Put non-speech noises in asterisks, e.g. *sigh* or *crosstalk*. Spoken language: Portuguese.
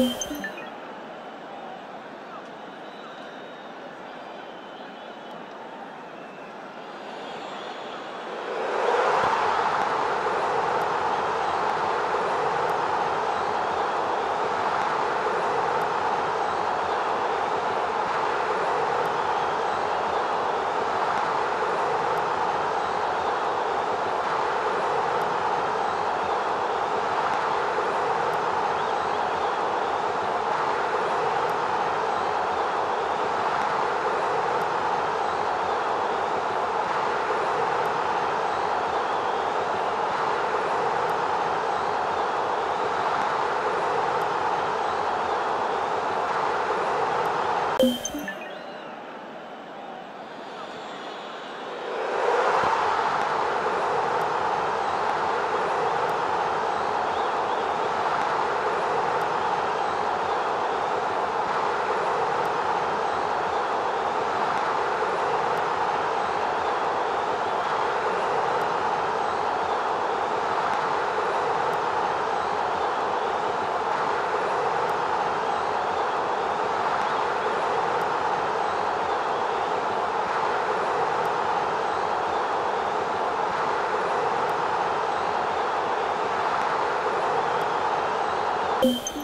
you *laughs* you. 了。